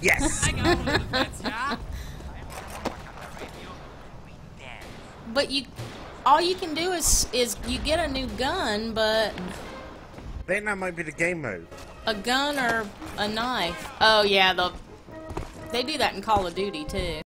Yes. But you, all you can do is is you get a new gun, but Then that might be the game mode. a gun or a knife. Oh yeah, the they do that in Call of Duty too.